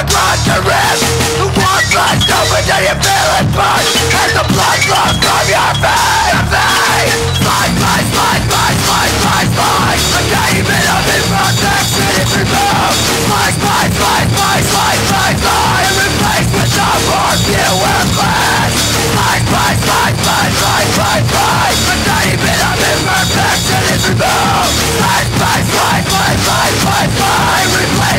and across to wrist The one blood's open till you feel it burn As the blood flows from your veins Your veins Slice, slice, slice, slice, slice, slice, slice A demon of imperfection removed Slice, slice, slice, slice, slice, slice, slice And replaced with the more pure flesh slice, slice, slice, slice, slice, slice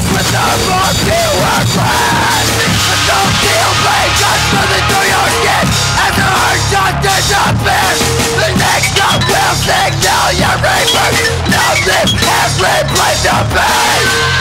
face with no more fewer friends But don't feel pain, just through your skin. As the heart shot disappears The next up will signal your rebirth Now this has replaced the pain.